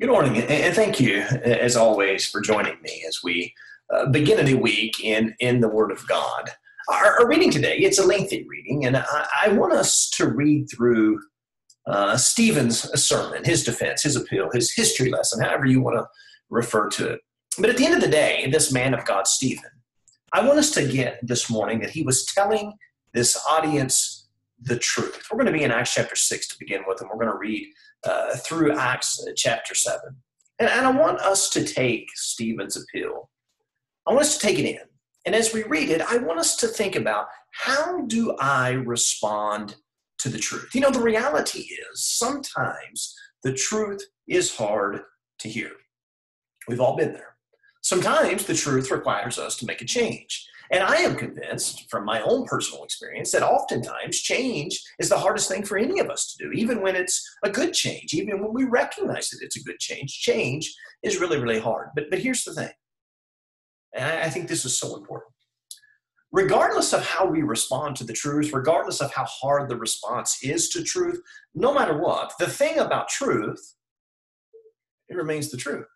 Good morning, and thank you, as always, for joining me as we uh, begin a new week in, in the Word of God. Our, our reading today, it's a lengthy reading, and I, I want us to read through uh, Stephen's sermon, his defense, his appeal, his history lesson, however you want to refer to it. But at the end of the day, this man of God, Stephen, I want us to get this morning that he was telling this audience the truth. We're going to be in Acts chapter 6 to begin with, and we're going to read uh, through Acts uh, chapter 7. And, and I want us to take Stephen's appeal. I want us to take it in. And as we read it, I want us to think about how do I respond to the truth? You know, the reality is sometimes the truth is hard to hear. We've all been there. Sometimes the truth requires us to make a change. And I am convinced from my own personal experience that oftentimes change is the hardest thing for any of us to do, even when it's a good change, even when we recognize that it's a good change. Change is really, really hard. But, but here's the thing, and I, I think this is so important. Regardless of how we respond to the truth, regardless of how hard the response is to truth, no matter what, the thing about truth, it remains the truth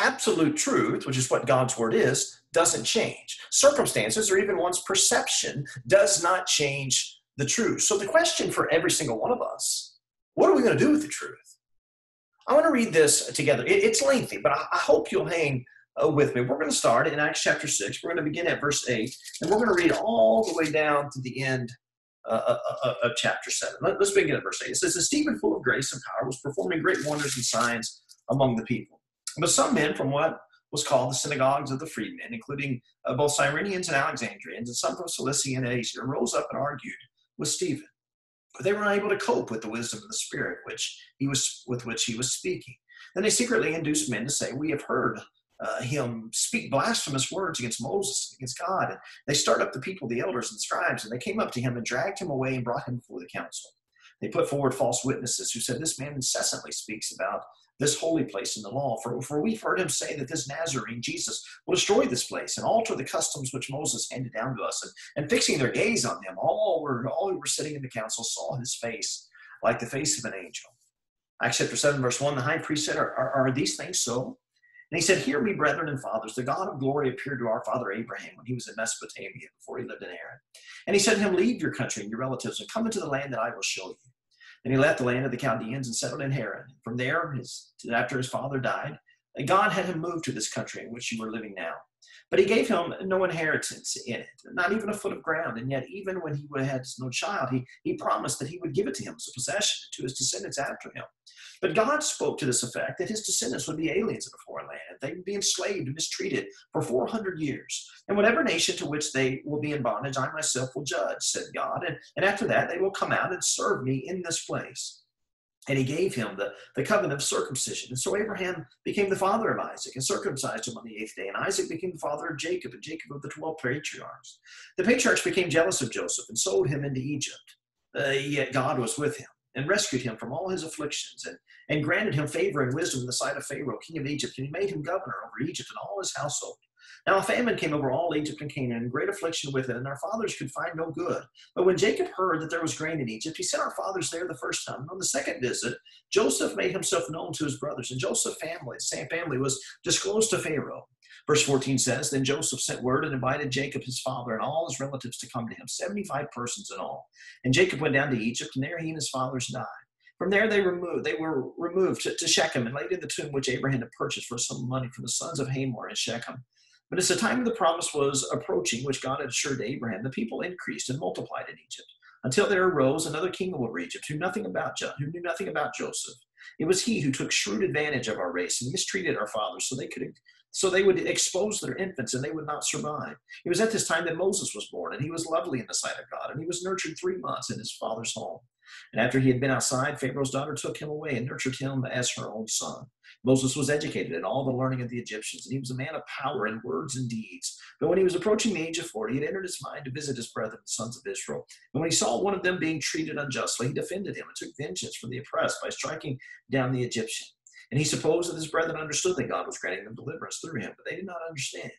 absolute truth, which is what God's word is, doesn't change. Circumstances or even one's perception does not change the truth. So the question for every single one of us, what are we going to do with the truth? I want to read this together. it's lengthy, but I, hope you'll hang uh, with me. We're going to start in Acts chapter 6. We're going to begin at verse 8, and we're going to read all the way down to the end uh, uh, uh of chapter 7. Let, us begin at verse 8. It says, Stephen, full of grace and power, was performing great wonders and signs among the people. But some men from what was called the synagogues of the freedmen, including uh, both Cyrenians and Alexandrians, and some from Cilicia and Asia, rose up and argued with Stephen. But they were unable to cope with the wisdom of the Spirit which he was, with which he was speaking. Then they secretly induced men to say, We have heard uh, him speak blasphemous words against Moses, against God. And they stirred up the people, the elders and scribes, and they came up to him and dragged him away and brought him before the council. They put forward false witnesses who said, This man incessantly speaks about this holy place in the law. For, for we've heard him say that this Nazarene, Jesus, will destroy this place and alter the customs which Moses handed down to us. And, and fixing their gaze on him, all, were, all who were sitting in the council saw his face like the face of an angel. Acts chapter 7, verse 1, the high priest said, Are, are, are these things so? And he said, Hear me, brethren and fathers. The God of glory appeared to our father Abraham when he was in Mesopotamia before he lived in Haran. And he said to him, Leave your country and your relatives and come into the land that I will show you. And he left the land of the Chaldeans and settled in Haran. From there, his, after his father died, God had him move to this country in which you are living now. But he gave him no inheritance in it, not even a foot of ground. And yet, even when he had no child, he, he promised that he would give it to him as a possession to his descendants after him. But God spoke to this effect that his descendants would be aliens in a foreign land. They would be enslaved and mistreated for 400 years. And whatever nation to which they will be in bondage, I myself will judge, said God. And, and after that, they will come out and serve me in this place. And he gave him the, the covenant of circumcision. And so Abraham became the father of Isaac and circumcised him on the eighth day. And Isaac became the father of Jacob, and Jacob of the 12 patriarchs. The patriarchs became jealous of Joseph and sold him into Egypt. Uh, yet God was with him and rescued him from all his afflictions and, and granted him favor and wisdom in the sight of Pharaoh, king of Egypt. And he made him governor over Egypt and all his household. Now a famine came over all Egypt and Canaan, and great affliction with it, and our fathers could find no good. But when Jacob heard that there was grain in Egypt, he sent our fathers there the first time. And on the second visit, Joseph made himself known to his brothers, and Joseph's family, same family, was disclosed to Pharaoh. Verse 14 says, Then Joseph sent word and invited Jacob, his father, and all his relatives to come to him, 75 persons in all. And Jacob went down to Egypt, and there he and his fathers died. From there they removed, they were removed to, to Shechem and laid in the tomb which Abraham had purchased for some money from the sons of Hamor in Shechem. But as the time of the promise was approaching, which God had assured Abraham, the people increased and multiplied in Egypt, until there arose another king over Egypt who nothing about who knew nothing about Joseph. It was he who took shrewd advantage of our race and mistreated our fathers, so they could so they would expose their infants and they would not survive. It was at this time that Moses was born, and he was lovely in the sight of God, and he was nurtured three months in his father's home. And after he had been outside, Pharaoh's daughter took him away and nurtured him as her own son. Moses was educated in all the learning of the Egyptians, and he was a man of power in words and deeds. But when he was approaching the age of 40, it entered his mind to visit his brethren, the sons of Israel. And when he saw one of them being treated unjustly, he defended him and took vengeance from the oppressed by striking down the Egyptian. And he supposed that his brethren understood that God was granting them deliverance through him, but they did not understand.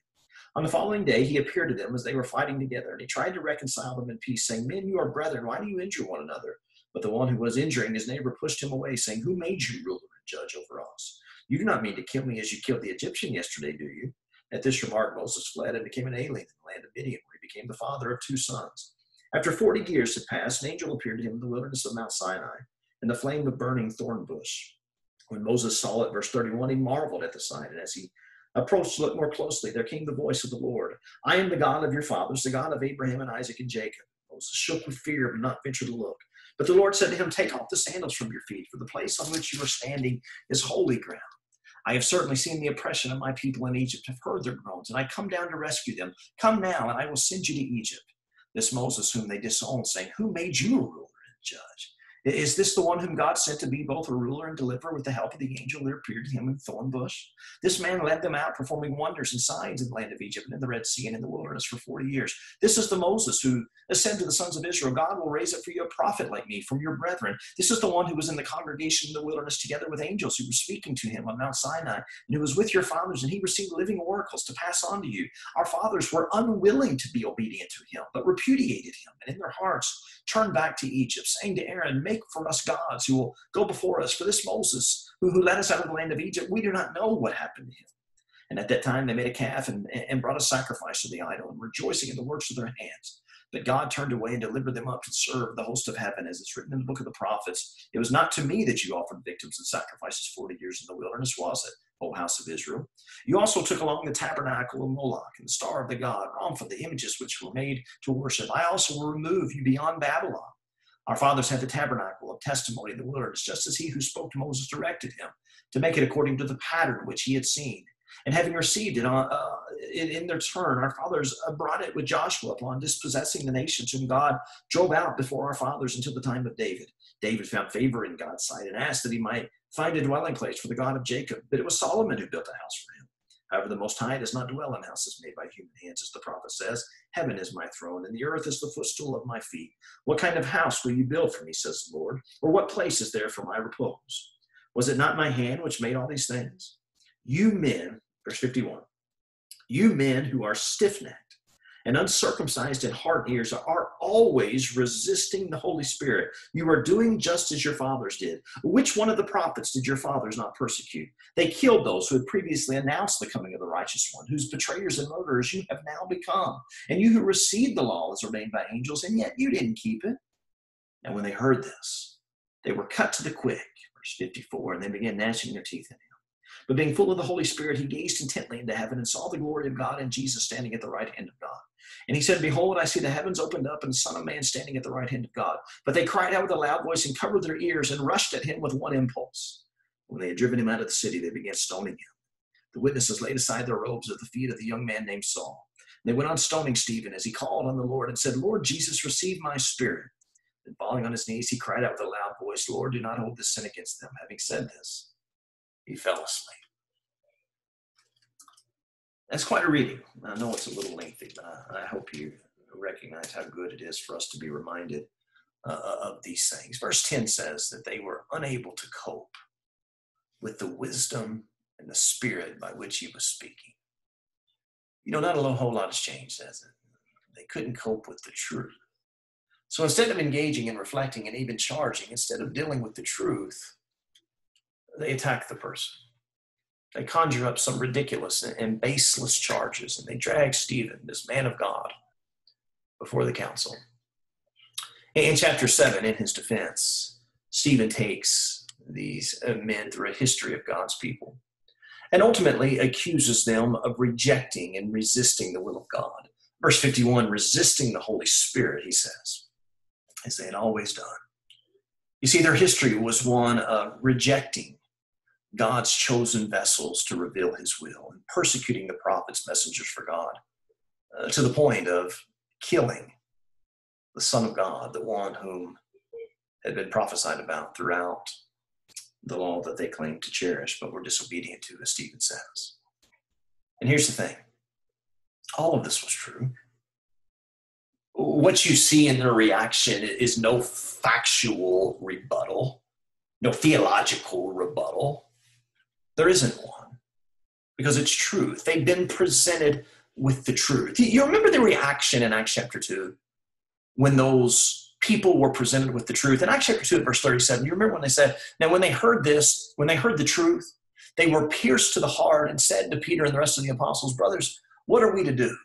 On the following day, he appeared to them as they were fighting together, and he tried to reconcile them in peace, saying, Men, you are brethren. Why do you injure one another? But the one who was injuring his neighbor pushed him away, saying, Who made you ruler and judge over us. You do not mean to kill me as you killed the Egyptian yesterday, do you? At this remark, Moses fled and became an alien in the land of Midian, where he became the father of two sons. After 40 years had passed, an angel appeared to him in the wilderness of Mount Sinai in the flame of burning thorn bush. When Moses saw it, verse 31, he marveled at the sight, and as he approached to look more closely, there came the voice of the Lord I am the God of your fathers, the God of Abraham and Isaac and Jacob. Moses shook with fear but not ventured to look. But the Lord said to him, Take off the sandals from your feet, for the place on which you are standing is holy ground. I have certainly seen the oppression of my people in Egypt, have heard their groans, and I come down to rescue them. Come now, and I will send you to Egypt. This Moses, whom they disowned, saying, Who made you a ruler and judge? Is this the one whom God sent to be both a ruler and deliverer with the help of the angel that appeared to him in thorn bush? This man led them out, performing wonders and signs in the land of Egypt and in the Red Sea and in the wilderness for 40 years. This is the Moses who ascended to the sons of Israel. God will raise up for you a prophet like me from your brethren. This is the one who was in the congregation in the wilderness together with angels who were speaking to him on Mount Sinai and who was with your fathers, and he received living oracles to pass on to you. Our fathers were unwilling to be obedient to him, but repudiated him, and in their hearts turned back to Egypt, saying to Aaron, Make for us gods who will go before us. For this Moses, who, who led us out of the land of Egypt, we do not know what happened to him. And at that time they made a calf and, and brought a sacrifice to the idol, and rejoicing in the works of their hands. But God turned away and delivered them up to serve the host of heaven, as it's written in the book of the prophets. It was not to me that you offered victims and sacrifices 40 years in the wilderness, was it, O house of Israel? You also took along the tabernacle of Moloch and the star of the god, Remphan, the images which were made to worship. I also will remove you beyond Babylon. Our fathers had the tabernacle of testimony in the wilderness, just as he who spoke to Moses directed him, to make it according to the pattern which he had seen. And having received it uh, uh in, in, their turn, our fathers uh, brought it with Joshua upon dispossessing the nations whom God drove out before our fathers until the time of David. David found favor in God's sight and asked that he might find a dwelling place for the God of Jacob. But it was Solomon who built a house for him. However, the Most High does not dwell in houses made by human hands, as the prophet says. Heaven is my throne, and the earth is the footstool of my feet. What kind of house will you build for me, says the Lord? Or what place is there for my repose? Was it not my hand which made all these things? You men, verse 51, you men who are stiff necked and uncircumcised in heart and ears are always resisting the Holy Spirit. You are doing just as your fathers did. Which one of the prophets did your fathers not persecute? They killed those who had previously announced the coming of the righteous one, whose betrayers and murderers you have now become. And you who received the law as ordained by angels, and yet you didn't keep it. And when they heard this, they were cut to the quick. Verse 54, and they began gnashing their teeth at him. But being full of the Holy Spirit, he gazed intently into heaven and saw the glory of God and Jesus standing at the right hand of God. And he said, Behold, I see the heavens opened up and the Son of Man standing at the right hand of God. But they cried out with a loud voice and covered their ears and rushed at him with one impulse. When they had driven him out of the city, they began stoning him. The witnesses laid aside their robes at the feet of the young man named Saul. They went on stoning Stephen as he called on the Lord and said, Lord Jesus, receive my spirit. Then falling on his knees, he cried out with a loud voice, Lord, do not hold this sin against them. Having said this, he fell asleep. That's quite a reading. I know it's a little lengthy, but I, hope you recognize how good it is for us to be reminded uh, of these things. Verse 10 says that they were unable to cope with the wisdom and the spirit by which he was speaking. You know, not a whole lot has changed, has it? They couldn't cope with the truth. So instead of engaging and reflecting and even charging, instead of dealing with the truth, they attack the person. They conjure up some ridiculous and baseless charges, and they drag Stephen, this man of God, before the council. In chapter 7, in his defense, Stephen takes these uh, men through a history of God's people and ultimately accuses them of rejecting and resisting the will of God. Verse 51 resisting the Holy Spirit, he says, as they had always done. You see, their history was one of rejecting God's chosen vessels to reveal his will and persecuting the prophets, messengers for God, uh, to the point of killing the Son of God, the one whom had been prophesied about throughout the law that they claimed to cherish but were disobedient to, as Stephen says. And here's the thing all of this was true. What you see in their reaction is no factual rebuttal, no theological rebuttal there isn't one because it's truth. They've been presented with the truth. You remember the reaction in Acts chapter 2 when those people were presented with the truth. In Acts chapter 2 at verse 37, you remember when they said, Now when they heard this, when they heard the truth, they were pierced to the heart and said to Peter and the rest of the apostles, Brothers, what are we to do?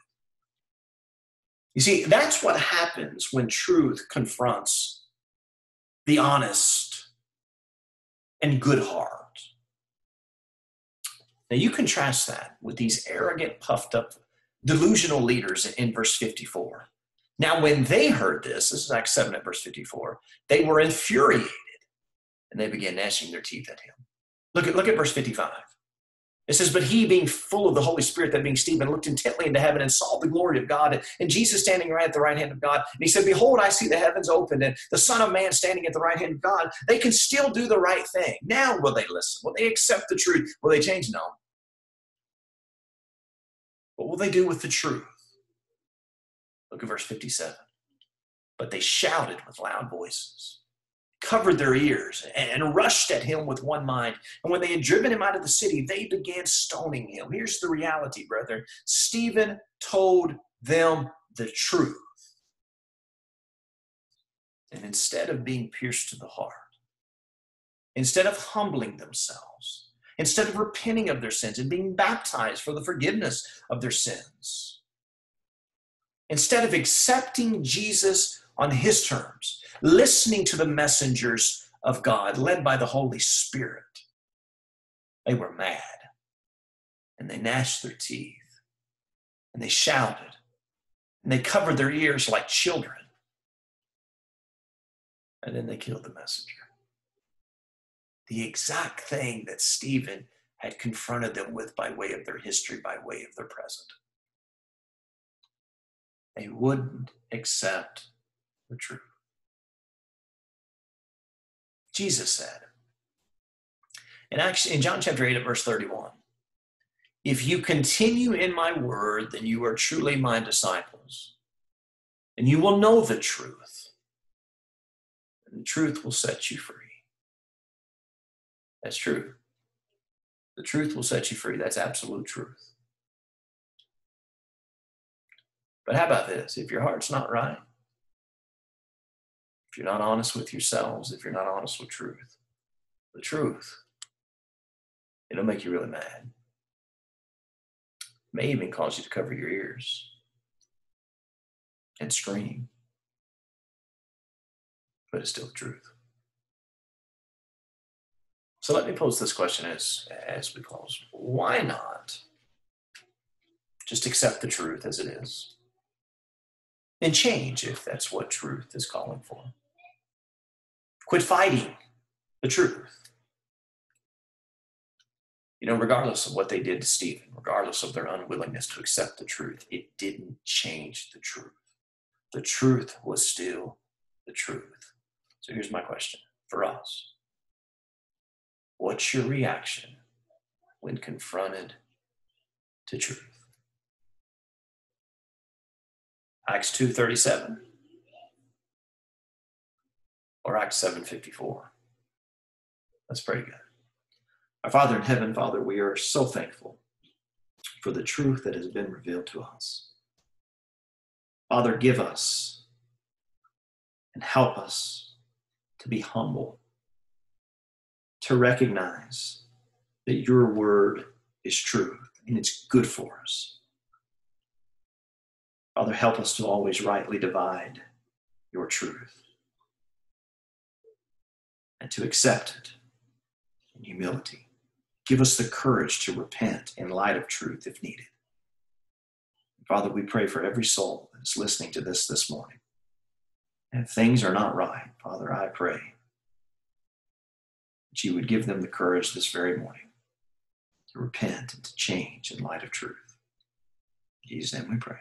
You see, that's what happens when truth confronts the honest and good heart. Now, you contrast that with these arrogant, puffed up, delusional leaders in verse 54. Now, when they heard this, this is Acts 7 at verse 54, they were infuriated and they began gnashing their teeth at him. Look at, look at verse 55. It says, But he, being full of the Holy Spirit, that being Stephen, looked intently into heaven and saw the glory of God, and Jesus standing right at the right hand of God. And he said, Behold, I see the heavens opened, and the Son of Man standing at the right hand of God. They can still do the right thing. Now will they listen? Will they accept the truth? Will they change? No. What will they do with the truth? Look at verse 57. But they shouted with loud voices covered their ears and rushed at him with one mind. And when they had driven him out of the city, they began stoning him. Here's the reality, brethren Stephen told them the truth. And instead of being pierced to the heart, instead of humbling themselves, instead of repenting of their sins and being baptized for the forgiveness of their sins, instead of accepting Jesus on his terms, listening to the messengers of God led by the Holy Spirit. They were mad and they gnashed their teeth and they shouted and they covered their ears like children. And then they killed the messenger. The exact thing that Stephen had confronted them with by way of their history, by way of their present. They wouldn't accept the truth. Jesus said. And actually, in John chapter 8 at verse 31, if you continue in my word, then you are truly my disciples, and you will know the truth, and the truth will set you free. That's true. The truth will set you free. That's absolute truth. But how about this? If your heart's not right, if you're not honest with yourselves, if you're not honest with truth, the truth, it'll make you really mad. It may even cause you to cover your ears and scream. But it's still the truth. So let me pose this question as, as we close. Why not just accept the truth as it is and change if that's what truth is calling for? Quit fighting the truth. You know, regardless of what they did to Stephen, regardless of their unwillingness to accept the truth, it didn't change the truth. The truth was still the truth. So here's my question for us What's your reaction when confronted to truth? Acts 2:37 or Acts 7:54. That's pretty good. Our Father in heaven, Father, we are so thankful for the truth that has been revealed to us. Father, give us and help us to be humble, to recognize that your word is true and it's good for us. Father, help us to always rightly divide your truth and to accept it in humility. Give us the courage to repent in light of truth if needed. Father, we pray for every soul that is listening to this this morning. And if things are not right, Father, I pray that you would give them the courage this very morning to repent and to change in light of truth. In Jesus' name we pray.